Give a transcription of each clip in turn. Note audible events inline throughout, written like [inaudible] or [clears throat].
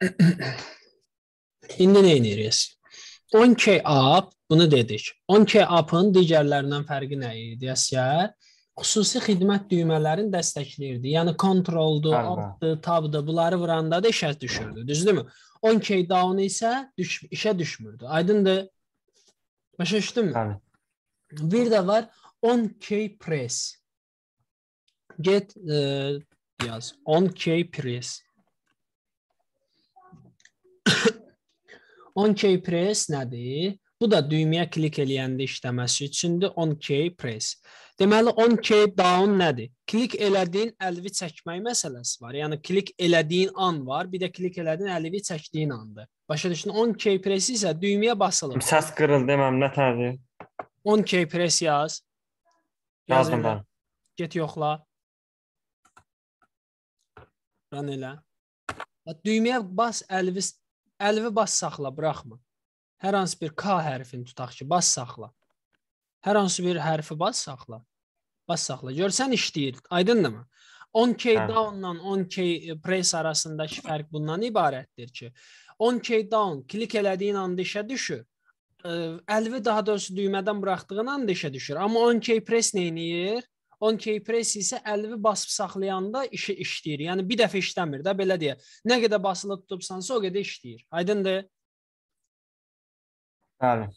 [clears throat] İndi nə edirik? 10K up bunu dedik. 10K up'ın digərlərindən fərqi nə idi? Əsgər xüsusi xidmət düymələrinin dəstəkləyirdi. Yəni kontroldur, altdır, tabdır, bunları vuranda da işə düşürdü. Düzdürmü? 10K down isə düş işə düşmürdü. Aydındır? Başa düşdünmü? Bəli. Bir də var 10K press. Get e, yaz. 10K press. 10K press nədir? Bu da düyməyə klik eləyəndə işləməsi üçündür 10K press. Deməli 10K down nədir? Klik elədiyin əlvi çəkmək məsələsi var. Yəni klik elədiyin an var, bir də klik elədiyin əlvi çəkdiyin andır. Başa düşdün? 10K press isə düyməyə basılır. Səs qırıldı, deməm nə tərdir? 10K press yaz. Yazdım ben. Get yoxla. Run elə. Düyməyə bas, əlvi əlvi bas saxla, buraxma. Hər hansı bir K hərfini tutaq ki, bas saxla. Hər hansı bir hərfi bas saxla. Bas saxla. Görsən işləyir. Aydındırmı? 10K Hə. down-la 10K press arasındakı fərq bundan ibarətdir ki, 10K down klik elədiyin anda işə düşür. Ə, Əlvi daha doğrusu düymədən buraxdığın anda işə düşür. Amma 10K press nə edir? 10K press isə əlvi basıb saxlayanda işi işləyir. Yəni bir dəfə işləmir də belə deyə. Nə qədər basılı tutubsansa o qədər işləyir. Aydındır? Bəli.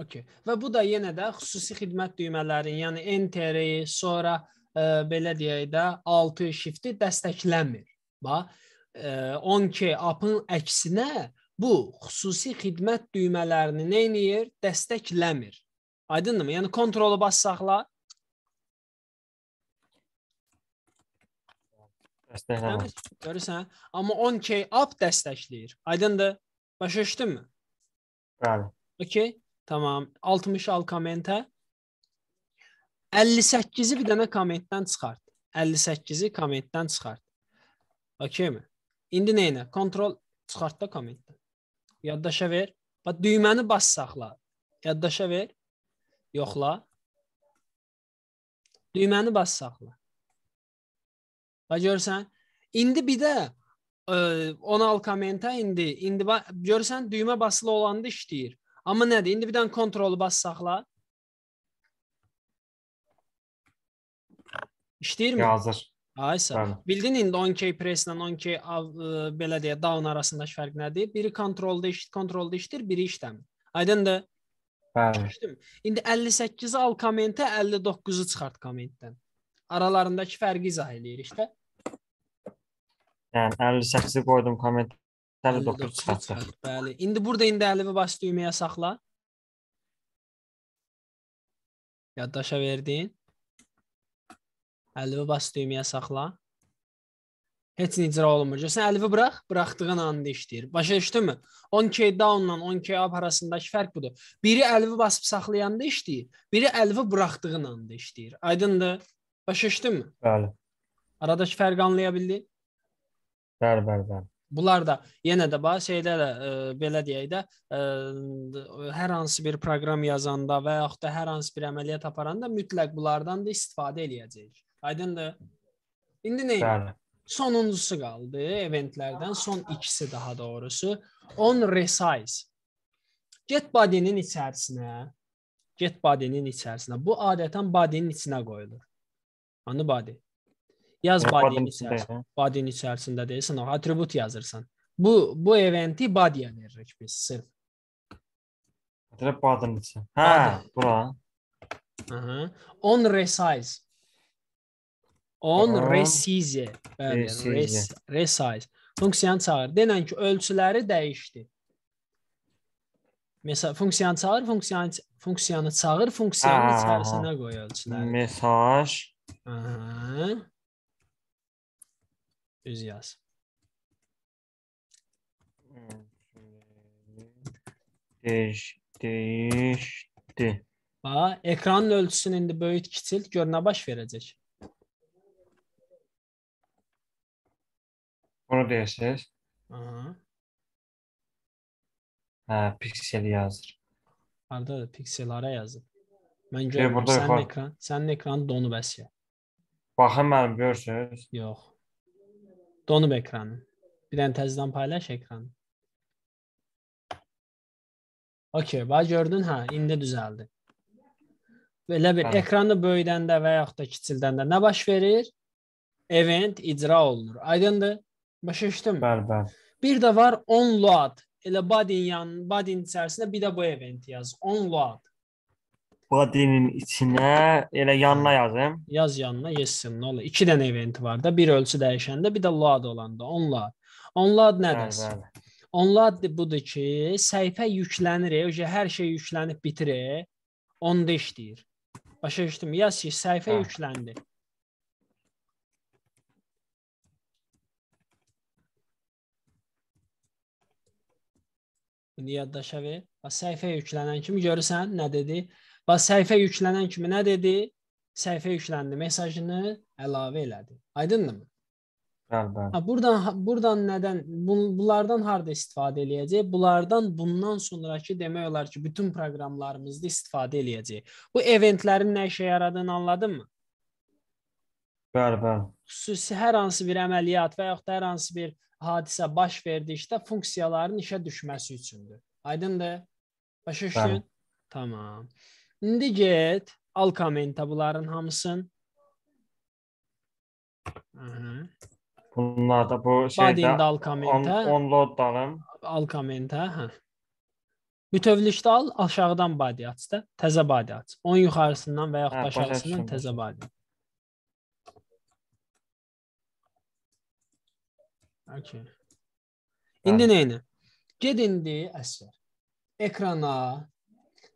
Okay. Və bu da yenə də xüsusi xidmət düymələrinin, yəni Enter-i, sonra ə, belə deyək də 6 shift-i dəstəkləmir. Bax, ə, 10K up-ın əksinə bu xüsusi xidmət düymələrini nə edir? Dəstəkləmir. Aydındır? Yəni kontrolu bas saxla. Dəstəkləmir. Görürsən? Amma 10K up dəstəkləyir. Aydındır? Başa düşdünmü? Bəli. Okay, tamam. 60 al kommentə. 58-i bir dənə kommentdən çıxart. 58-i kommentdən çıxart. Okeymi? İndi nə ilə? Kontrol çıxart da kommentdən. Yaddaşa ver. Bax düyməni bas saxla. Yaddaşa ver. Yoxla. Düyməni bas saxla. Bax görsən? İndi bir də ə, onu al kommentə indi. İndi görsən düymə basılı olanda işləyir. Amma nədir? İndi bir dənə kontrolu bas saxla. İşləyirmi? Yazır. Aysa. Bəli. Bildin indi 10K press ilə 10K av- ə, belə deyə down arasındakı fərq nədir? Biri kontrolda iş kontrolda işdir, biri işləmir. Aydındır? Bəli. İndi 58-i al kommentə, 59-u çıxart kommentdən. Aralarındakı fərqi izah eləyirik də. Yəni 58-i qoydum komment 59 59-u çıxartdı. çıxart. Bəli. İndi burada indi əlvi bas düyməyə saxla. Yaddaşa verdin. Əlvi bas düyməyə saxla. Heç nə icra olunmur. Sən əlvi burax, buraxdığın anda işləyir. Başa düşdünmü? 10K down-la 10K up arasındakı fərq budur. Biri əlvi basıb saxlayanda işləyir, biri əlvi buraxdığın anda işləyir. Aydındır? Başa düşdünmü? Bəli. Aradakı fərqi anlaya bildin? Bəli, bəli, bəli. Bunlar da yenə də bax şeydə də ə, belə deyək də ə, hər hansı bir proqram yazanda və yaxud da hər hansı bir əməliyyat aparanda mütləq bunlardan da istifadə eləyəcəyik. Aydındır? İndi nə? Bəli. Sonuncusu qaldı eventlərdən, son ikisi daha doğrusu. On resize. Get body-nin içərisinə, get body-nin içərisinə. Bu adətən body-nin içinə qoyulur. Hani body? Yaz Yəni, body-nin body-nin içərisinə. içində, Body-nin içərisində deyirsən, o atribut yazırsan. Bu bu eventi body-yə veririk biz sırf. Direkt badın içi. Hə, Body. bura. Aha. On resize. On On resize. Bəli, resize. res, resize. Funksiyanı çağır. Denən ki, ölçüləri dəyişdi. Məsələn, funksiyanı çağır, funksiyanı funksiyanı çağır, funksiyanın Ha, ha, ha. içərisinə qoy ölçüləri. Mesaj. Aha. Düz yaz. Değiş, değişdi. Bax, ekranın ölçüsünü indi böyüt, kiçilt, gör nə baş verəcək. Bunu deyirsiniz. Aha. Hə, piksel yazır. Hardadır? Piksellərə yazıb. Mən Bir görmürəm. burada Sənin yuxarı. ekran, sənin ekran donub əsya. Baxın mənim görürsünüz. Yox. Donub ekranı. Bir dənə təzədən paylaş ekranı. Okay, bax gördün hə, indi düzəldi. Belə bir Hə. ekranı böyüdəndə və yaxud da kiçildəndə nə baş verir? Event icra olunur. Aydındır? Başa düşdün? Bəli, bəli. Bir də var onload. Elə body-nin yan, body-nin içərisində bir də bu event yaz. Onload. Body'nin içinə elə yanına yazım. Yaz yanına yesin nə olur? 2 dənə event var da, bir ölçü dəyişəndə, bir də load olanda. Onload Bəli, nədir? bəli. Onload budur ki, səhifə yüklənir, öcə hər şey yüklənib bitir. Onda işləyir. Başa düşdüm? Yaz ki, səhifə Hə. yükləndi. İndi yaddaşa ver. Səhifə yüklənən kimi görürsən nə dedi? Bax səhifə yüklənən kimi nə dedi? Səhifə yükləndi mesajını əlavə elədi. Aydındır? Bəli, bəli. Ha buradan buradan nədən bu- bunlardan harda istifadə eləyəcək? Bunlardan bundan sonrakı demək olar ki, bütün proqramlarımızda istifadə eləyəcək. Bu eventlərin nə işə yaradığını anladınmı? Bəli, bəli. Xüsusi hər hansı bir əməliyyat və yaxud da hər hansı bir hadisə baş verdikdə funksiyaların işə düşməsi üçündür. Aydındır? Başa düşdün? Tamam. İndi get al kommentə bunların hamısını. Aha. Bunlar da bu şeydə al on, kommentə. onload dalım. al kommentə, hə. Bütövlükdə al, aşağıdan body aç da, təzə body aç. 10 yuxarısından və yaxud Hə, aşağısından təzə body. Okay. İndi Bəli. nə edə? Get indi əsər. Ekrana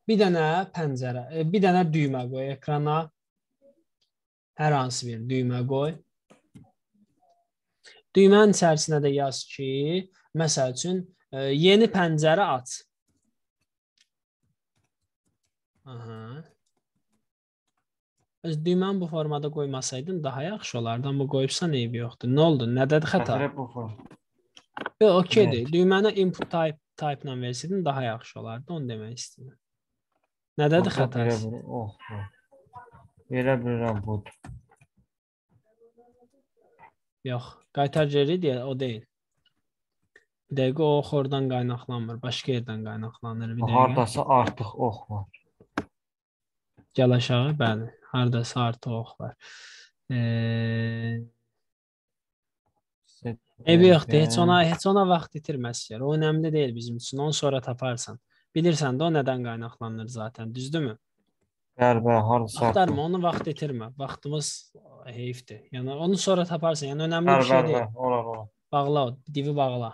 bir dənə pəncərə, e, bir dənə düymə qoy ekrana. Hər hansı bir düymə qoy. Düymənin içərisinə də yaz ki, məsəl üçün e, yeni pəncərə aç. Aha. Öz düyməni bu formada qoymasaydın daha yaxşı olardı, amma qoyubsan eybi yoxdur. Nə oldu? Nədədir xəta? Xətrə bu form. Yox, okeydir. Düyməni input type type-la versaydın daha yaxşı olardı, onu demək istəyirəm. Nədədir xətası? oh. oh. Belə bilirəm budur. Yox, qaytar geri deyə o deyil. Bir dəqiqə o xordan qaynaqlanmır, başqa yerdən qaynaqlanır bir dəqiqə. Hardasa artıq ox var. Gəl aşağı, bəli. Hardasa artıq ox var. Eee Eybi yoxdur, heç ona heç ona vaxt itirməslər. O önəmli deyil bizim üçün. Onu sonra taparsan. Bilirsən də o nədən qaynaqlanır zaten, düzdürmü? Bəli, hardasa. Axtarma, onu vaxt itirmə. Vaxtımız heyfdir. Yəni onu sonra taparsan. Yəni önəmli bir Bəli, şey deyil. olar, olar. Bağla divi bağla.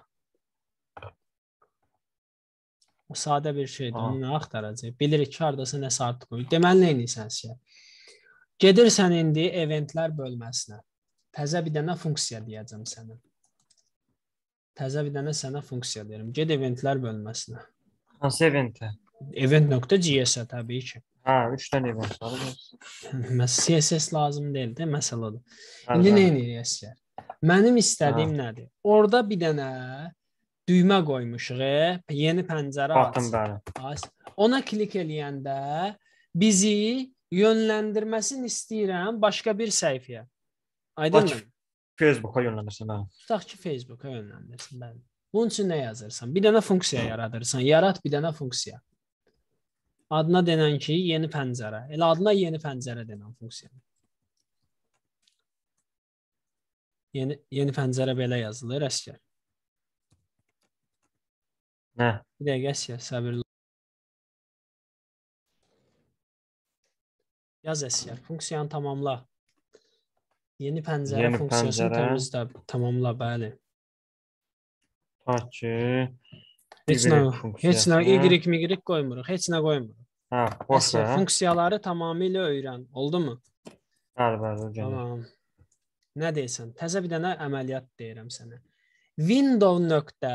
O sadə bir şeydir. Aha. Onu nə axtaracaq? Bilirik ki, hardasa nəsə artıq qoyub. Deməli nə edirsən sən? Gedirsən indi eventlər bölməsinə. Təzə bir dənə funksiya deyəcəm sənə. Təzə bir dənə sənə funksiya deyirəm. Ged eventlər bölməsinə. Hansı eventə? Event.js-ə təbii ki. Hə, 3 dənə event var. Məs CSS lazım deyil də, məsələ odur. Bəli, İndi nə bəli. edəcəksən? Mənim istədiyim nədir? Orda bir dənə düymə qoymuşuq, e, yeni pəncərə aç. Ona klik eləyəndə bizi yönləndirməsini istəyirəm başqa bir səhifəyə. Aydınmı? Facebooka yönləndirsən bəli. Tutaq ki, Facebooka yönləndirsin, bəli. Bunun üçün nə yazırsan? Bir dənə funksiya yaradırsan. Yarat bir dənə funksiya. Adına denən ki, yeni pəncərə. Elə adına yeni pəncərə denən funksiya. Yeni yeni pəncərə belə yazılır, əsgər. Nə? Bir dəqiqə əsgər, səbirli. Yaz əsgər, funksiyanı tamamla. Yeni pəncərə Yeni funksiyasını pəncərə. təmizlə, tamamla, bəli. Ta ki Heç nə, heç nə y migrik qoymuruq, heç nə qoymuruq. Hə, boş ver. funksiyaları tamamilə öyrən. Oldumu? Bəli, bəli, öyrəndim. Tamam. Nə deyirsən? Təzə bir dənə əməliyyat deyirəm sənə. Window nöqtə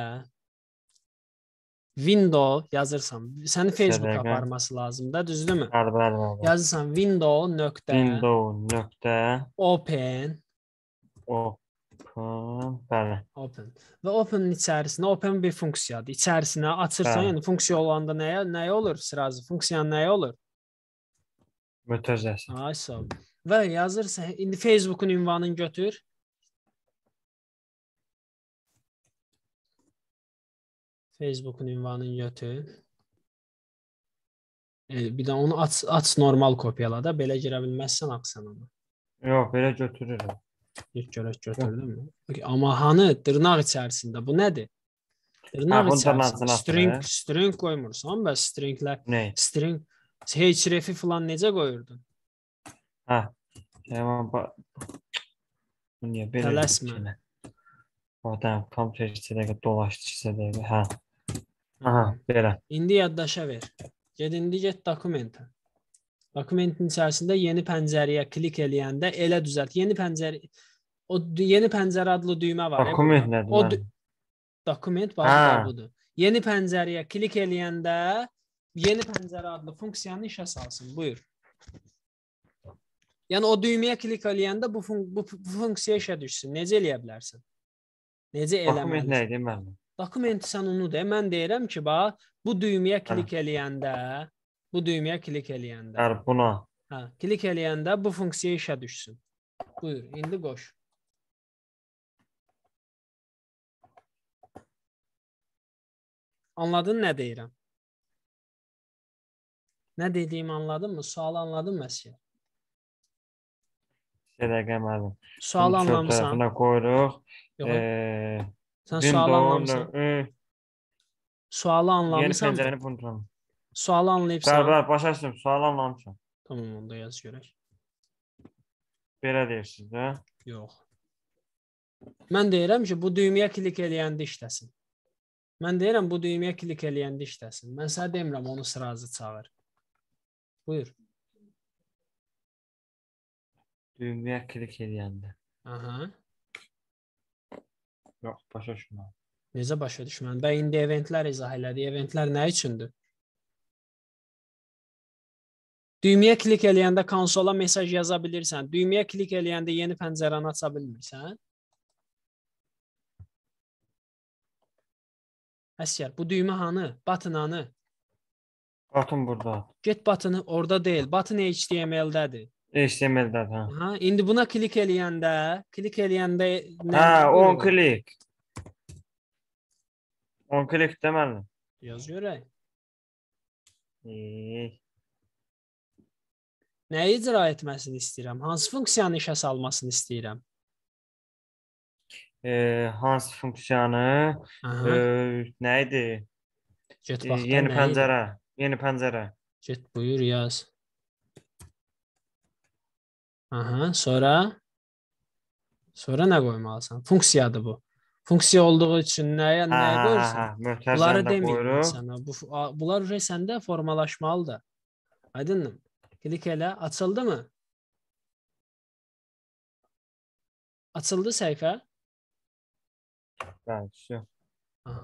Window yazırsan. Səni Facebook aparması lazımdır, düzdürmü? Bəli, bəli, bəli. Yazırsan window nöqtə Window nöqtə open open bəli. open. Və open-ın içərisinə open bir funksiyadır. İçərisinə açırsan, Bəli. yəni funksiya olanda nəyə nəyə olur? Sırazı funksiyanın nəyə olur? Mötərizəsi. Ay sağ ol. Və yazırsan, indi Facebookun ünvanını götür. Facebook'un ünvanını götür. E, bir də onu aç, aç normal kopyala da, belə girə bilməzsən axsan ona. Yox, belə götürürəm. Bir görək götürdün mü? Amma hanı dırnaq içərisində bu nədir? Dırnaq Ha, bunun dırnağın içərisində içinə string atır, string qoymursan, bəs stringlər Nə? string href falan necə qoyurdun? Hə. Tamam, bax. Bu niyə belə? Tələsmə. şeylər? Adam kompüter içində dolaşdı içində. Hə. Aha, belə. İndi yaddaşa ver. Get indi get dokumenta. Dokumentin içərisində yeni pəncərəyə klik eləyəndə elə düzəlt. Yeni pəncərə o yeni pəncərə adlı düymə var. ya Dokument nədir? O dokument bax budur. Yeni pəncərəyə klik eləyəndə yeni pəncərə adlı funksiyanı işə salsın. Buyur. Yəni o düyməyə klik eləyəndə bu fun bu, bu funksiya işə düşsün. Necə eləyə bilərsən? Necə Dokument nə idi müəllim? Dokumenti sən onu de. Mən deyirəm ki, bax, bu düyməyə klik eləyəndə, bu düyməyə klik eləyəndə, Hər buna. hə, klik eləyəndə bu funksiya işə düşsün. Buyur, indi qoş. Anladın nə deyirəm? Nə dediyimi anladınmı? Sualı anladın mı Əsya? Şey dəqiqə müəllim. Çöp anlamısan? tərəfinə qoyuruq. Yox, Eee, sən sualı anlamısan. I, Sualı Yeni anlamısan. pəncərəni bunu. Sualı Bəli, anlayıbsan. bəli, başa düşdüm. Sual anlamışam. Tamam, onda yaz görək. Belə deyirsiniz də. Yox. Mən deyirəm ki, bu düyməyə klik eləyəndə işləsin. Mən deyirəm bu düyməyə klik eləyəndə işləsin. Mən sənə demirəm onu sırazı çağır. Buyur. Düyməyə klik edəndə. Aha. Yox, başa düşmürəm. Necə başa düşmən? Bə indi eventlər izah elədi. Eventlər nə üçündür? Düyməyə klik eləyəndə konsola mesaj yaza bilirsən. Düyməyə klik eləyəndə yeni pəncərəni aça bilmirsən. Əsgər, bu düymə hanı? Button hanı? Batın burada. Get button orada deyil. Button HTML-dədir. HTML-dədir, hə. İndi buna klik eləyəndə, klik eləyəndə nə? Hə, on klik. On klik deməli. Yaz görək. Eee, Nəyi icra etməsini istəyirəm? Hansı funksiyanı işə salmasını istəyirəm? eee, hansı funksiyanı, Aha. eee, nə idi? Get bax. Yeni nə idi? pəncərə. Yeni pəncərə. Get buyur yaz. Aha, sonra sonra nə qoymalısan? Funksiyadır bu. Funksiya olduğu üçün nəyə nəyə qoyursan? Bunları qoyuruq. sənə. Bu bunlar uje səndə formalaşmalıdır. Aydınmı? Klik elə, açıldı mı? Açıldı səhifə? Bəli, şu. Aha.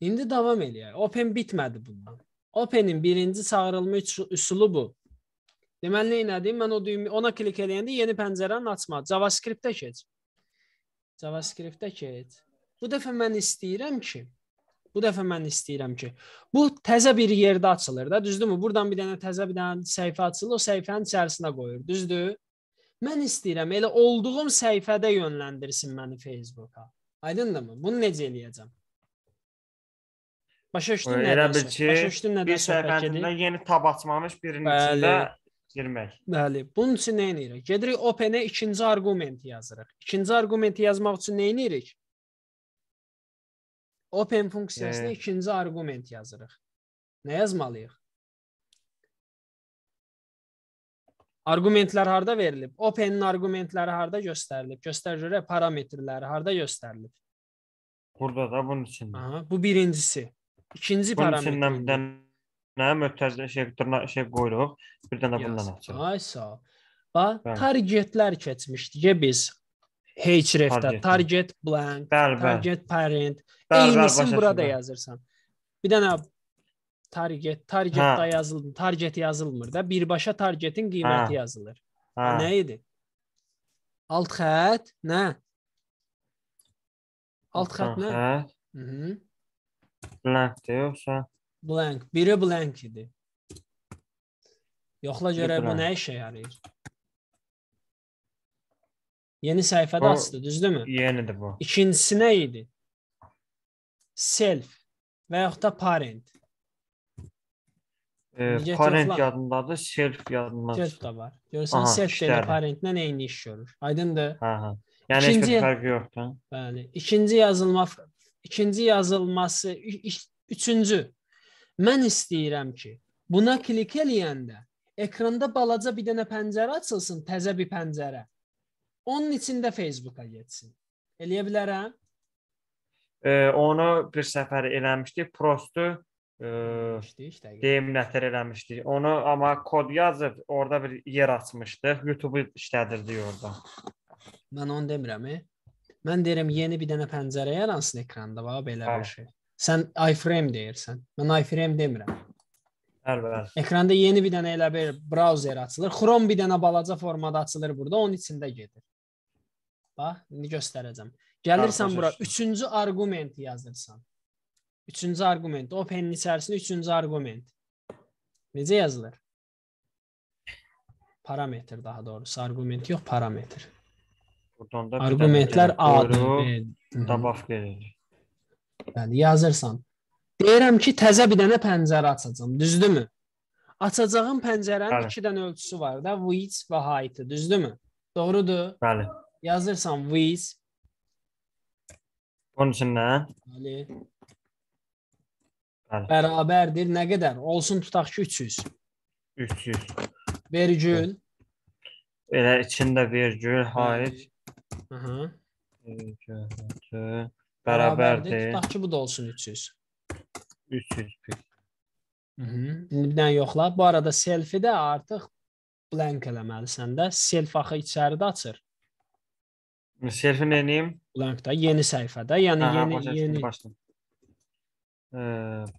İndi davam eləyək. Open bitmədi bundan. Openin birinci çağırılma üs- üsulu bu. Deməli nə edim? Mən o düymə ona klik eləyəndə yeni pəncərəni açma. JavaScript-ə keç. JavaScript-ə keç. Bu dəfə mən istəyirəm ki, bu dəfə mən istəyirəm ki, bu təzə bir yerdə açılır da, düzdürmü? Burdan bir dənə təzə bir dənə səhifə açılır, o səhifənin içərisinə qoyur, düzdür? Mən istəyirəm elə olduğum səhifədə yönləndirsin məni Facebooka. Aydındırmı? Bunu necə eləyəcəm? Başa düşdün Elə nədən? bil ki, Başa düşdün Bir nədən söhbət səhifəsində yeni tab açmamış birinin Bəli. içində girmək. Bəli. Bunun üçün nə edirik? Gedirik open-ə ikinci arqument yazırıq. İkinci arqumenti yazmaq üçün nə edirik? Open funksiyasına Ee. ikinci arqument yazırıq. Nə yazmalıyıq? Arqumentlər harda verilib? Open-in arqumentləri harda göstərilib? Göstər görək parametrləri harda göstərilib? Burada da bunun içində. Aha, bu birincisi. İkinci Bunun içindən parametr. bir dənə möhtəzə şey, dırna, şey qoyuruq. Bir dənə bundan açırıq. Ay sağ ol. Bax, targetlər keçmişdik biz. Hrefdə Target. target blank, Bəli, bəli. target parent. Eynisini burada bəli. yazırsan. Bir dənə target, targetdə Hə. yazılmır, target yazılmır da, birbaşa targetin qiyməti Hə. yazılır. Hə. Nə idi? Alt xətt, nə? Alt xətt nə? Mhm. Blankdir yoxsa? Blank, biri blank idi. Yoxla görək bu nə işə yarayır. Yeni səhifədə O- açdı, düzdürmü? Yenidir bu. İkincisi nə idi? Self. və yaxud da parent. E, Necə parent yadındadır, self yadındadır. Self da var. Görürsən, Aha, self ilə parentlə eyni iş görür. Aydındır? Hə, hə. Yəni heç İkinci- bir fərqi yoxdur. Bəli. İkinci yazılma ikinci yazılması üçüncü. Mən istəyirəm ki, buna klik eləyəndə ekranda balaca bir dənə pəncərə açılsın, təzə bir pəncərə. Onun içində Facebooka getsin. Eləyə bilərəm? E, onu bir səfər eləmişdik, prostu e, deyim nətər eləmişdik. Onu amma kod yazıb orada bir yer açmışdıq. YouTube işlədirdik orada. Mən onu demirəm. E? Mən deyirəm yeni bir dənə pəncərə yaransın ekranda, bax belə Bəli. bir şey. Sən iframe deyirsən. Mən iframe demirəm. Bəli. Ekranda yeni bir dənə elə bir brauzer açılır. Chrome bir dənə balaca formada açılır burada, onun içində gedir. Bax, indi göstərəcəm. Gəlirsən bura, üçüncü arqument yazırsan. Üçüncü arqument, open-in içərisində üçüncü arqument. Necə yazılır? Parametr daha doğrusu, arqument yox, parametr. Buradan da Arqumentlər. Mhm. Tabaf gedir. Bəli, yazırsan. Deyirəm ki, təzə bir dənə pəncərə açacağam, düzdürmü? Açacağım pəncərənin Bəli. iki dənə ölçüsü var da, width və height, düzdürmü? Doğrudur. Bəli. Yazırsan width, Onun üçün nə? bəli, Bəli. bərabərdir nə qədər? Olsun tutaq ki, 300. 300. Vergül. Elə içində vergül, height, Aha. vergül, Bərabərdir. Tutaq ki, bu da olsun 300. 300 pik. Mhm. İndi bir dənə yoxla. Bu arada selfie də artıq blank eləməlisən də. Self axı içəridə açır. Selfie eləyim. Blankda yeni səhifədə. Yəni Aha, yeni başa düşdüm, yeni başladım. Eee,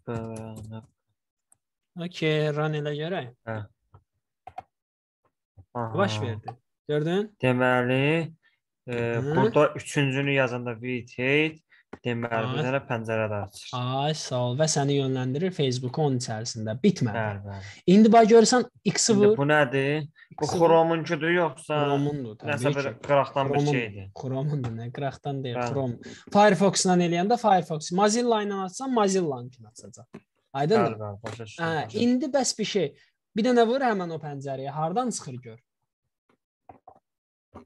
bə- Okay, run elə görək. aha. Baş verdi. Gördün? Deməli, e, Hı. burada üçüncünü yazanda VT deməli bir Ay. dənə pəncərə də açır. Ay, sağ ol və səni yönləndirir Facebook onun içərisində. Bitmədi. Bəli, bəli. İndi bax görsən X-i vur. bu nədir? Bu. Chrome'unkudur yoxsa Chrome'undur nəsə təbii bir ki. qıraqdan bir Chrome'un- şeydir? Chrome'undur, nə qıraqdan deyil. Chrome. Firefox-la eləyəndə Firefox, Mozilla ilə açsan Mozilla-nkini açacaq. Aydındır? Bəli, bəli, başa düşdüm. Hə, indi bəs bir şey. Bir dənə vur həmin o pəncərəyə. Hardan çıxır gör.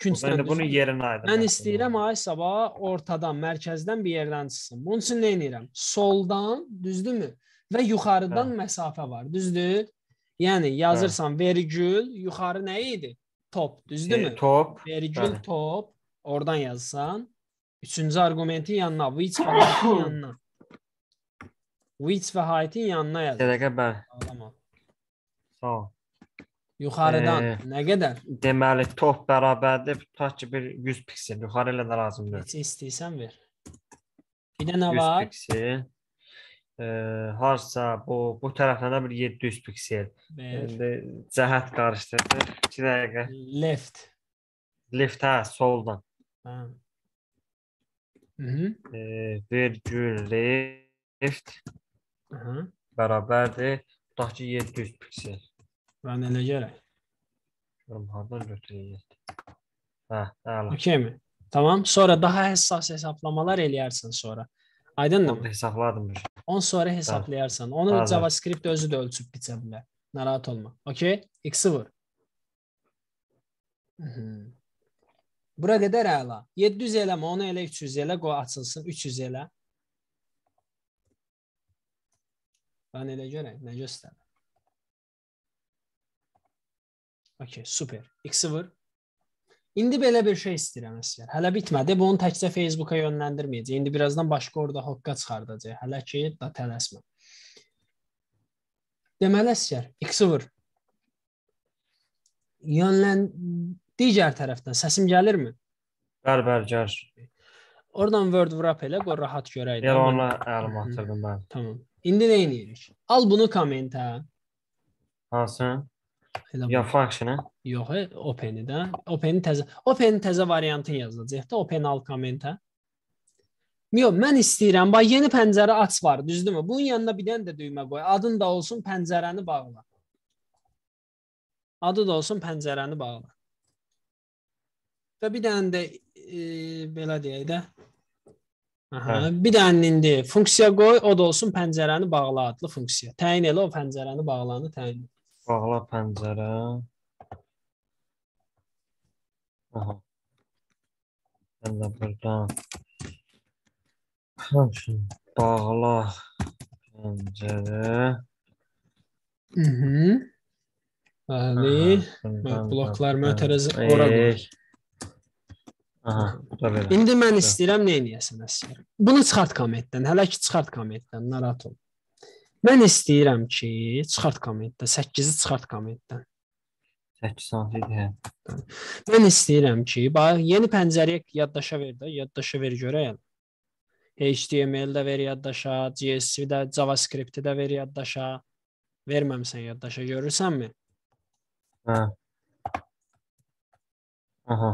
İndi bunun düzdür? yerinə aydın. Mən istəyirəm ay sabah ortadan, mərkəzdən bir yerdən çıxsın. Bunun üçün nə edirəm? Soldan, düzdürmü? Və yuxarıdan Hə. məsafə var, düzdür? Yəni yazırsan vergül, yuxarı nə idi? Top, düzdürmü? E, top. Vergül bəli. top, oradan yazsan. Üçüncü arqumentin yanına, width və height-in yanına. Width və height-in yanına yaz. Dəqiqə bəli. Sağ ol. Yuxarıdan Ee, nə qədər? Deməli top bərabərdir. Tutaq ki bir 100 piksel yuxarı ilə də lazımdır. Neçə istəyirsən ver. Bir də nə 100 var? piksel. E, harsa bu bu tərəfdən də bir 700 piksel. İndi cəhət qarışdırdıq. 2 dəqiqə. Left. Left hə, soldan. Ha. Mhm. E, vergül left Aha. bərabərdir. Tutaq ki 700 piksel. Run elə görək. Görüm hardan götürəyək. Hə, əla. Okeymi? Tamam. Sonra daha həssas hesablamalar eləyərsən sonra. Aydındır Onu mı? hesabladım. Onu sonra hesablayarsan. Onu Bəli. JavaScript özü də ölçüb biçə bilər. Narahat olma. Okey? X-i vur. Mhm. Bura qədər əla. 700 eləmə, onu elə 300 elə qoy açılsın. 300 elə. Ben elə görək, nə göstərir. Okey, super. X-i vur. İndi belə bir şey istəyirəm əsgər. Hələ bitmədi. Bunu təkcə Facebooka yönləndirməyəcək. İndi birazdan başqa orada hoqqa çıxardacaq. Hələ ki, da tələsmə. Deməli əsgər, X-i vur. Yönlən digər tərəfdən səsim gəlirmi? Bəli, bəli, gəl. Oradan Word wrap elə, qoy rahat görək. Elə ona əlim atırdım mən. Tamam. İndi nə edirik? Al bunu kommentə. Hansı? Elə Ya bu. function-ı? Yox, open-i də. Open-i təzə. Open təzə variantını yazacaq da, open al kommentə. Yox, mən istəyirəm. Bax yeni pəncərə aç var, düzdürmü? Bunun yanına bir dənə də düymə qoy. Adın da olsun pəncərəni bağla. Adı da olsun pəncərəni bağla. Və bir dənə də e, belə deyək də. Aha, Hə. bir dənə indi funksiya qoy, o da olsun pəncərəni bağla adlı funksiya. Təyin elə o pəncərəni bağlanı təyin. et. Bağla pəncərə. Aha. Ben de buradan function bağla pəncərə. Mhm. Bəli. Bundan bloklar da mötərizə pən- ora qoy. Aha, belə. İndi mən istəyirəm nə edəsən əsər. Bunu çıxart kommentdən. Hələ ki çıxart kommentdən, narahat ol. Mən istəyirəm ki, çıxart kommentdən, 8-i çıxart kommentdən. 8 sm idi. Mən istəyirəm ki, bax yeni pəncərəyə yaddaşa ver də, yaddaşa ver görəyəm. HTML də ver yaddaşa, CSS də, JavaScript də ver yaddaşa. Verməmisən yaddaşa, görürsənmi? Hə. Aha.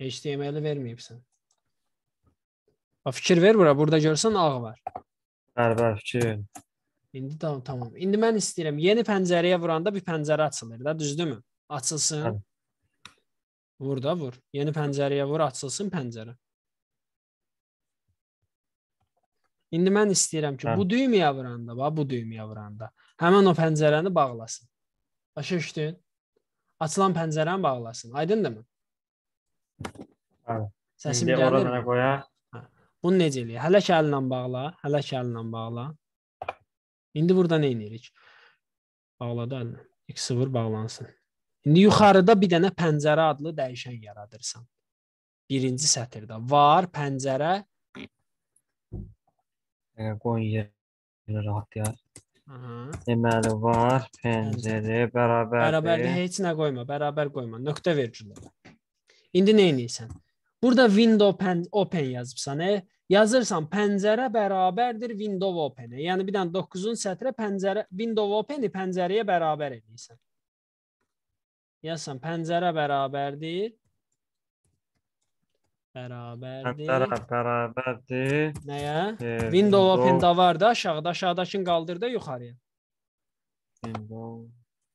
HTML-i verməyibsən. Bax fikir ver bura, burada görsən ağ var. Bəli, bəli, fikir verin. İndi tamam, tamam. İndi mən istəyirəm yeni pəncərəyə vuranda bir pəncərə açılır da, düzdürmü? Açılsın. Bəli. Vur da vur. Yeni pəncərəyə vur, açılsın pəncərə. İndi mən istəyirəm ki, Hə. bu düyməyə vuranda, bax bu düyməyə vuranda həmin o pəncərəni bağlasın. Başa düşdün? Açılan pəncərəni bağlasın. Aydındırmı? Bəli. Səsim İndi ora gəlir. mənə qoyaq. Bunu necə eləyək? Hələ ki əllə bağla, hələ ki əllə bağla. İndi burada nə edirik? Bağladı əllə. X0 bağlansın. İndi yuxarıda bir dənə pəncərə adlı dəyişən yaradırsan. Birinci sətirdə var pəncərə. Qoyun yerinə rahat ya. Aha. Deməli var, pəncərə bərabərdir. Bərabərdə heç nə qoyma, bərabər qoyma. Nöqtə vericiləri. İndi nə edirsən? Burada window pen open yazıbsan, e? Yazırsan pəncərə bərabərdir window open-ə. Yəni bir dənə 9-cu sətrə pəncərə window open-i pəncərəyə bərabər edirsən. Yazsan pəncərə bərabərdir bərabərdir. Pəncərə bərabərdir. Nəyə? E, Window open-da var da aşağıda, aşağıdakını qaldır da yuxarıya. Window.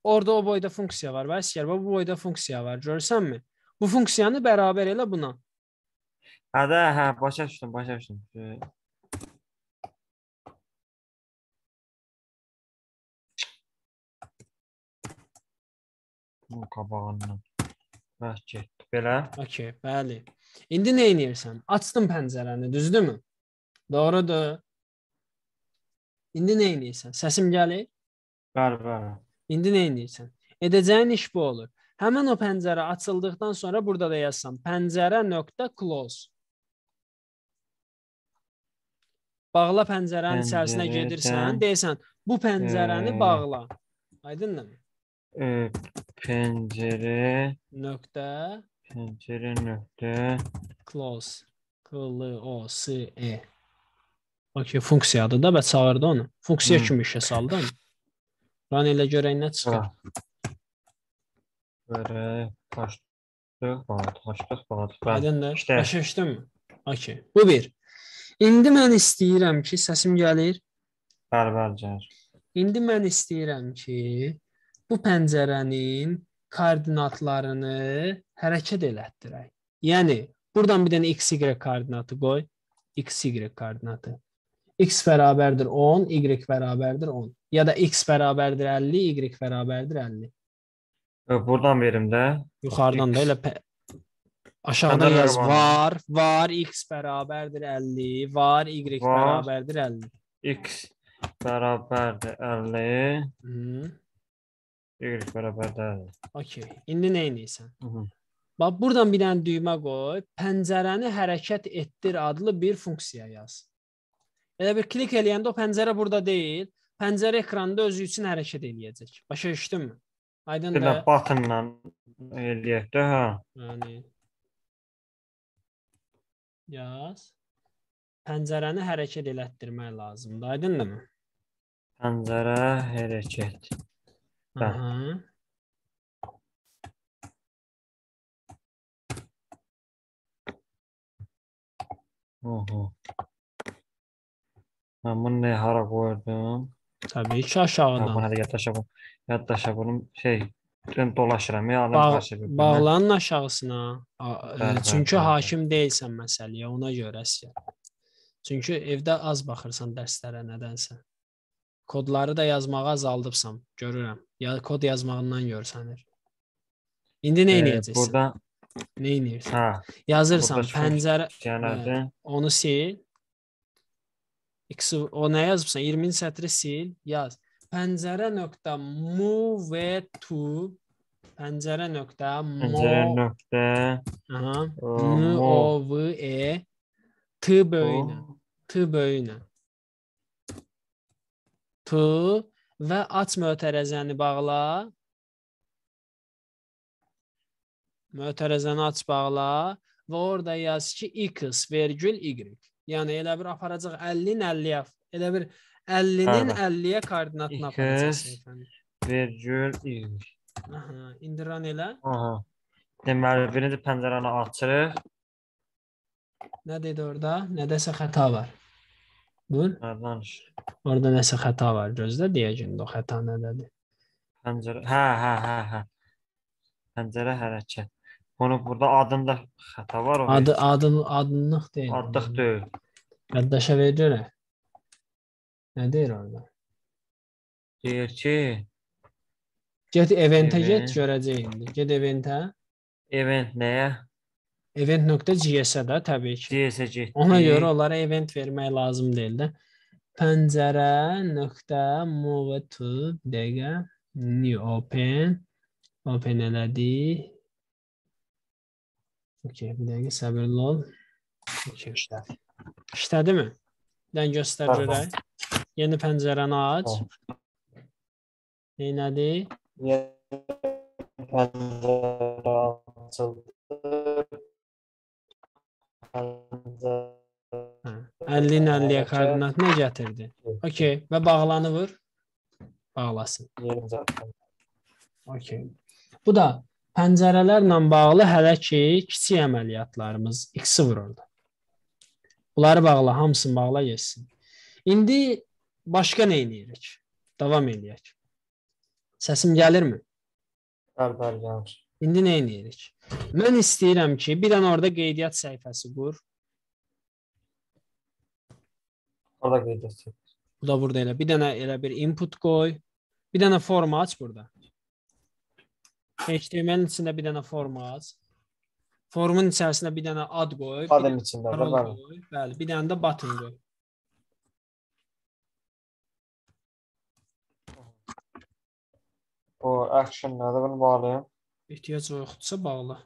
Orada o boyda funksiya var. Və əsgər, bu boyda funksiya var. Görsənmi? Bu funksiyanı bərabər elə buna. Hə də, hə, başa düşdüm, başa düşdüm. Bu qabağından. Bəs getdi. Belə. Okay, bəli. İndi nə edirsən? Açdın pəncərəni, düzdürmü? Doğrudur. İndi nə edirsən? Səsim gəlir? Bəli, bəli. İndi nə edirsən? Edəcəyin iş bu olur. Həmin o pəncərə açıldıqdan sonra burada da yazsan pəncərə nöqtə close. Bağla pəncərənin içərisinə gedirsən, deyirsən bu pəncərəni bağla. Aydındır? Pəncərə, Nöqtə pəncərə nöqtə. close. C L O S E. Okay, funksiyadır da və çağırdı onu. Funksiya kimi işə saldı. Run elə görək nə çıxır. Taştık, bağlı, taştık, bağlı. Bəli. Aydındır? Başa düşdünmü? Okay. Bu bir. İndi mən istəyirəm ki, səsim gəlir. Bəli, bəli, gəlir. İndi mən istəyirəm ki, bu pəncərənin koordinatlarını hərəkət elətdirək. Yəni, buradan bir dənə XY koordinatı qoy. XY koordinatı. X bərabərdir 10, Y bərabərdir 10. Ya da X bərabərdir 50, Y bərabərdir 50. E, Buradan verim də. Yuxarıdan da X. elə Pəncərələr yaz var. var, X bərabərdir 50, var Y Var. bərabərdir 50. X bərabərdir 50, Hı. Y bərabərdir 50. Okay. İndi nə edirsən? Bax buradan bir dənə düymə qoy. Pəncərəni hərəkət etdir adlı bir funksiya yaz. Elə bir klik eləyəndə o pəncərə burada deyil, pəncərə ekranında özü üçün hərəkət eləyəcək. Başa düşdünmü? Aydındır? də buttonla eləyək də, hə. Yəni yaz. Pəncərəni hərəkət elətdirmək lazımdır. Aydındırmı? Pəncərə hərəkət. Aha. Oho. Mən bunu nə hara qoydum? Təbii ki, aşağıdan. bunu hələ yaddaşa bunu. Yaddaşa bunun şey dolaşıram ya, Bağ, bağlanın aşağısına. Bəli, bəli, Çünki bəli, bəli. hakim deyilsən məsələyə, ona görə əsgər. Çünki evdə az baxırsan dərslərə nədənsə. Kodları da yazmağı azaldıbsam, görürəm. Ya kod yazmağından görsənir. İndi nə E, edəcəksən? burada Nə edirsən? ha, Yazırsan pəncərə yəni onu sil. X o nə yazıbsan? 20-ci sətri sil, yaz. Pəncərə nöqtə move to pəncərə nöqtə pəncərə nöqtə aha m o v e t böyünə t böyünə t və aç mötərəzəni bağla. Mötərəzəni aç bağla və orada yaz ki x vergül y. Yəni elə bir aparacaq 50-nin 50-yə, elə bir 50-nin Bəli. 50-yə koordinatını aparacaqsan vergül y. Aha, indi run elə. Aha. Deməli birinci pəncərəni açırıq. Nə dedi orada? Nədəsə xəta var. Dur. Hə, danış. Orada nəsə xəta var. Gözlə deyəcəm o xəta nədədir. Pəncərə. Hə, hə, hə, hə. Pəncərə hərəkət. Bunu burada adında xəta var o. Adı adın adınlıq deyil. Adlıq deyil. Yaddaşa ver görək. Nə deyir orada? Deyir ki, Get eventə get Event. görəcək indi. Get eventə. event nəyə? Event.cs-ə də təbii ki. CS getdi. Ona görə onlara event vermək lazım deyil də. Pəncərə nöqtə move to dəqiqə new open open elədik. Okay, bir dəqiqə səbirli ol. Okay, işlədi. İşlədimi? Dənə göstər görək. Yeni pəncərəni aç. Neynədi? Pəncərə açıldı. Pəncərə 50-nin 50-yə koordinatını gətirdi. Okay, və bağlanı vur. Bağlasın. Okay. Bu da pəncərələrlə bağlı hələ ki kiçik əməliyyatlarımız X-i vur orada. Bunları bağla, hamısını bağla getsin. İndi başqa nə edirik? Davam eləyək. Səsim gəlirmi? Bəli, bəli, gəlir. İndi nə edirik? Mən istəyirəm ki, bir dənə orada qeydiyyat səhifəsi qur. Orada qeyd etdik. Bu da burada elə bir dənə elə bir input qoy. Bir dənə forma aç burada. HTML-in içində bir dənə forma aç. Formun içərisinə bir dənə ad qoy. Adın içində bəli. Bəli, bir dənə də button qoy. O action nədir bunu bağlayım? Ehtiyac yoxdursa bağla.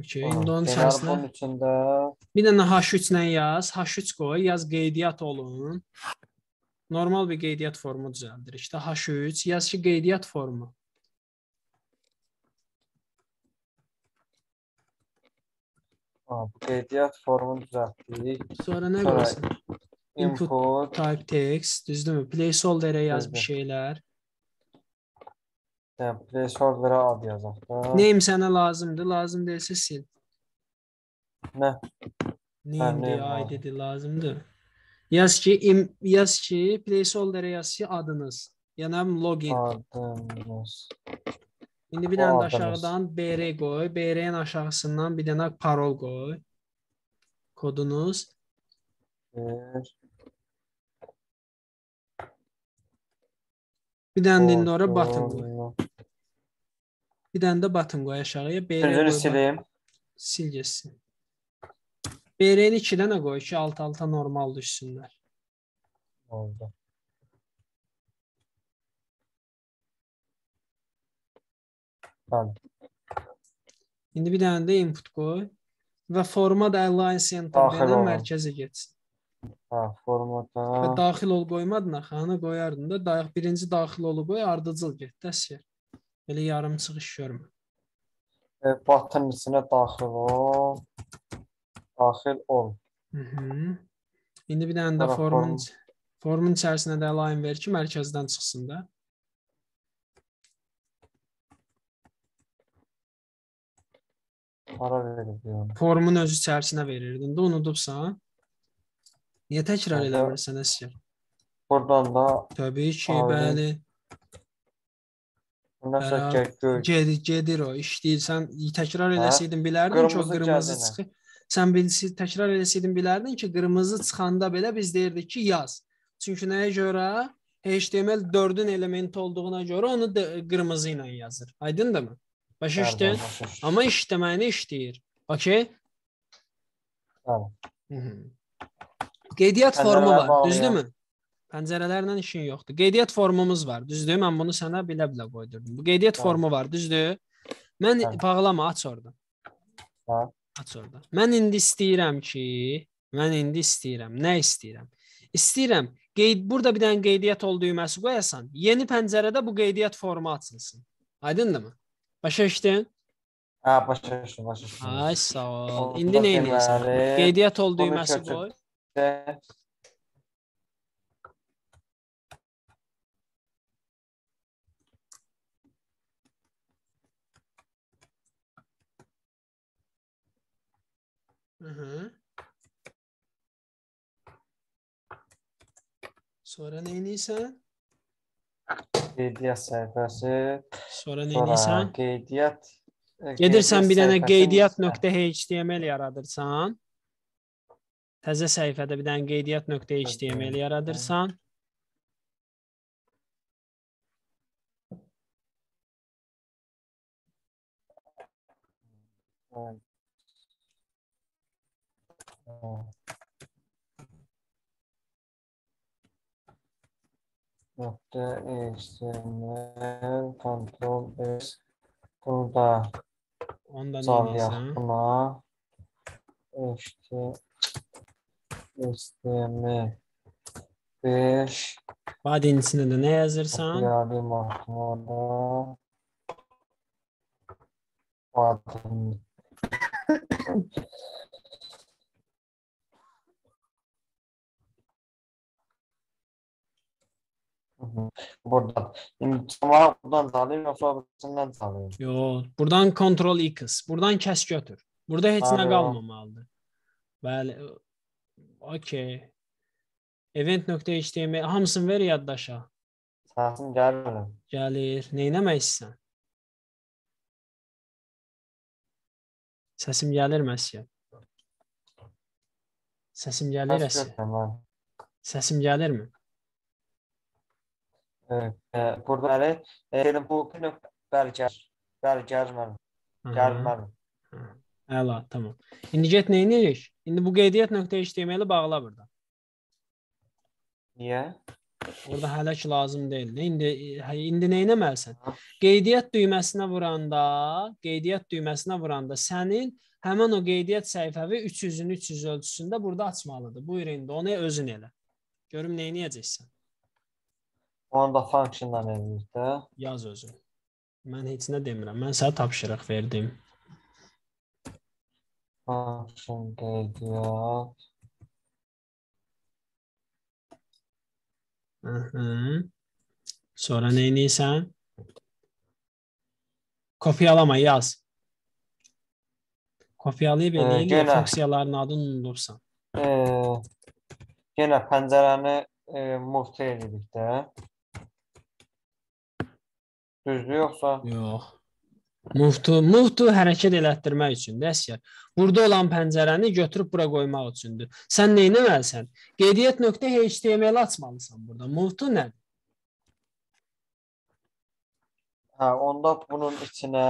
Okay, indi onun içərisinə içində bir dənə H3 ilə yaz, H3 qoy, yaz qeydiyyat olun. Normal bir qeydiyyat formu düzəldir. İşte H3, yaz ki qeydiyyat formu. ha, bu qeydiyyat formunu düzəltdik. Sonra nə Sonra qoysun? Input Input, type text, düzdürmü? Placeholder-ə yaz bir Düzdür. şeylər. yəni placeholder-ə ad yazaq da. Name sənə lazımdır, lazım deyilsə sil. Nə? Name name deyə lazım. ID lazımdır. Yaz ki, im, yaz ki, placeholder-ə yaz ki adınız. Yəni login. Adımız. İndi bir O dənə də adınız. aşağıdan BR qoy. BR-nin aşağısından bir dənə parol qoy. Kodunuz. Bir, Bir dənə də indi ora o, button qoy. Bir dənə də button qoy aşağıya. Sözünü qoy. sileyim. Sil getsin. BR-ni 2 dənə qoy ki, alt-alta normal düşsünlər. Oldu. Bəli. İndi bir dənə də input qoy və format align center Daxil deyən olun. mərkəzə getsin. Ha, formata. Və daxil ol qoymadın axı, ana qoyardın da. Da birinci daxil olu qoy, ardıcıl get, dəssə. Belə yarımçıq iş görmə. E, button içinə daxil ol. Daxil ol. Mhm. İndi bir dənə də Sonra formun form- formun içərisinə də align ver ki, mərkəzdən çıxsın da. Hara verib yəni. Formun özü içərisinə verirdin də, unudubsan. Niyə təkrar Orada- eləmirsən əsgər? Buradan da Təbii ki, Align. bəli. bu nəsə Bəli. gəl gör. Gedir, gedir o. İşləyirsən, təkrar Hə, eləsəydin bilərdin ki, o qırmızı qırmızı gəldi nə? çıxır. Sən bilsi təkrar eləsəydin bilərdin ki, qırmızı çıxanda belə biz deyirdik ki, yaz. Çünki nəyə görə? HTML 4-ün elementi olduğuna görə onu da qırmızı ilə yazır. Aydındırmı? Başa düşdün? Amma işləməyini işləyir. Okay? Tamam. Hı -hı. Qeydiyyat formu var, düzdürmü? Pəncərələrlə işin yoxdur. Qeydiyyat formumuz var, düzdür? Mən bunu sənə bilə-bilə qoydurdum. Bu qeydiyyat Tamam. formu var, düzdür? Mən Tamam. bağlama, aç orada. Ha. Aç orada. Mən indi istəyirəm ki, mən indi istəyirəm. Nə istəyirəm? İstəyirəm qeyd burada bir dənə qeydiyyat ol düyməsi qoyasan, yeni pəncərədə bu qeydiyyat formu açılsın. Aydındırmı? Başa düşdün? Ha, başa düşdüm, başa düşdüm. Ay sağ ol. İndi nə edirsən? Qeydiyyat ol düyməsi qoy. De- Hı -hı. Sonra nə edirsən? Qeydiyyat səhifəsi, Sonra nə sonra edirsən? qeydiyyat e, Gedirsən bir dənə səhifəsinin qeydiyyat.html yaradırsan. Təzə səhifədə bir dənə qeydiyyat.html yaradırsan. üstə- Ha. Nokta HTML Ctrl S burada Onda nə çalıyaq edirsən? Buna HT HTML 5 Badinin içində də nə yazırsan? Yardım atmada Adım Hı hı. Buradan. Şimdi tamam buradan çalayım yoksa öbürüsünden çalayım. Yox, buradan Ctrl X, buradan kəs götür. Burada heç nə Alo. qalmamalıdır. Bəli. Okay. Event.html hamısını ver yaddaşa. Gəlmir. Gəlir. Nə etmək istəsən? Səsim gəlir məsəl. Səsim gəlir əsə. götürməm. Səsim gəlirmi? Evet. E, burada bəli, e, dedim bu bəli gəl. Bəli gəlməli. Gəlməli. Əla, tamam. İndi get nə edirik? İndi bu qeydiyyat.html-i bağla burada. Niyə? Orada hələ ki lazım deyil. İndi hə, indi nə etməlisən? Qeydiyyat düyməsinə vuranda, qeydiyyat düyməsinə vuranda sənin həmin o qeydiyyat səhifəvi 300-ün 300 ölçüsündə burada açmalıdır. Buyur indi onu özün elə. Görüm nə edəcəksən. Onu da functiondan edirik də. Yaz özün. Mən heç nə demirəm. Mən sənə tapşırıq verdim. Function qeydiyyat. Hı-hı. Sonra nə edirsən? Kopyalama yaz. Kopyalayıb Ee, elə elə yenə. funksiyaların adını unudursan. E, yenə pəncərəni e, move edirik də. Düzdür yoxsa? Yox. Move-to, move-to hərəkət elətdirmək üçündür əsgər. Burada olan pəncərəni götürüb bura qoymaq üçündür. Sən nə etməlisən? Qeydiyyat.html açmalısan burada. Move-to nədir? Hə, onda bunun içinə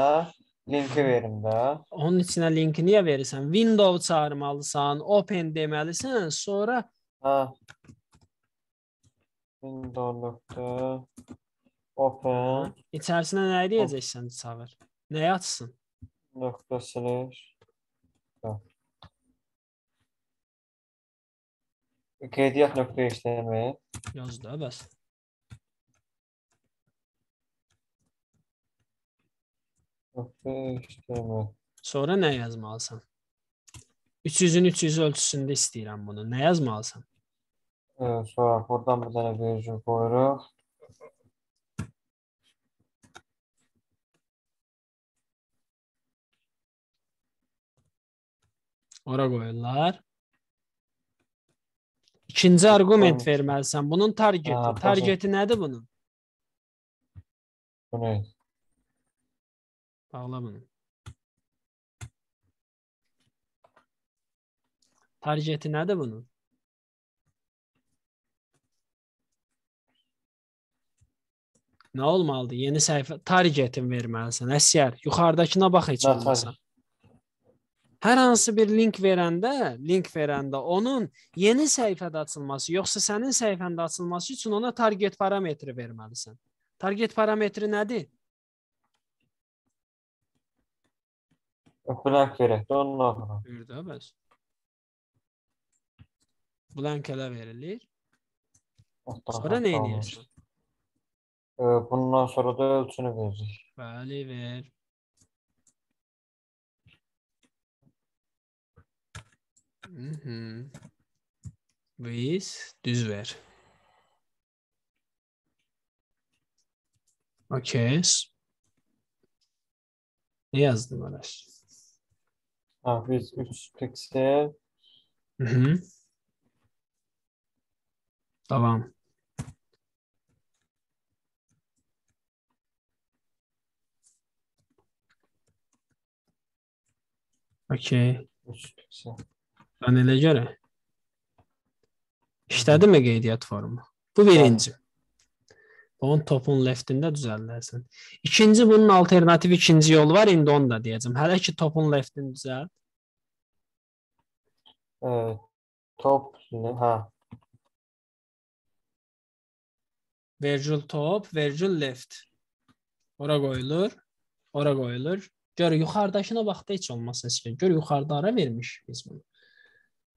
linki verim də. Onun içinə linki niyə verirsən? Window çağırmalısan, open deməlisən, sonra Hə. Windows open içərisinə nə edəcəksən çağır? Nöqtə slash hə. qeydiyyat nöqtə html Yaz da bəs. nöqtə html Sonra nə yazmalısan? 300-ün 300 ölçüsündə istəyirəm bunu. Nə yazmalısan? Evet, sonra buradan bir dənə vergül qoyuruq. Ora qoyurlar. İkinci arqument verməlisən. Bunun targeti. Ha, Targeti nədir bunun? Bu nə? Bağla bunu. Targeti nədir bunun? Nə olmalıdır? Yeni səhifə targetin verməlisən. Əsər, yuxarıdakına bax heç Nə olmasa. Hər hansı bir link verəndə, link verəndə onun yeni səhifədə açılması, yoxsa sənin səhifəndə açılması üçün ona target parametri verməlisən. Target parametri nədir? Blank verək ondan sonra. Bir də bəs. Blank elə verilir. Sonra nə edirsən? Bundan sonra da ölçünü veririk. Bəli, ver. Mhm. Biz düz ver. Okay. Ne yazdım Aras? Ha, biz 3 piksel Mhm. Tamam. Okay. 3 piksel. Ben elə görə. İşlədi mi qeydiyyat formu? Bu birinci. Onun topun leftində düzəldərsən. İkinci bunun alternativ ikinci yolu var. İndi onu da deyəcəm. Hələ ki topun leftini düzəlt. Ee, top ne? Ha. Virgil top, Virgil left. Ora qoyulur. Ora qoyulur. Gör yuxarıdakına bax da heç olmasa heç. Gör yuxarıda ara vermiş biz bunu.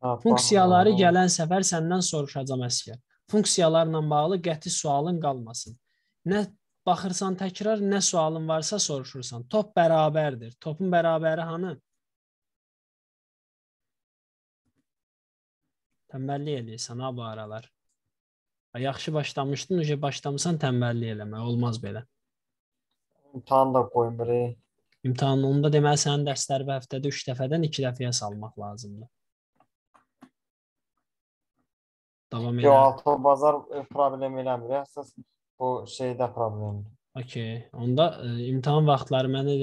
Funksiyaları gələn səfər səndən soruşacağam əsgər. Funksiyalarla bağlı qəti sualın qalmasın. Nə baxırsan təkrar, nə sualın varsa soruşursan. Top bərabərdir. Topun bərabəri hanı? Tənbəllik eləyirsən ha bu aralar. Yaxşı başlamışdın, uje başlamısan tənbəllik eləmə. Olmaz belə. İmtahan da qoymuruq. İmtahanın onda deməli sənin dərsləri həftədə 3 dəfədən 2 dəfəyə salmaq lazımdır. Davam Yo, elə. altı bazar problem eləmir. Əsas bu şeydə problemdir. Okay. Onda e, imtahan vaxtları mənə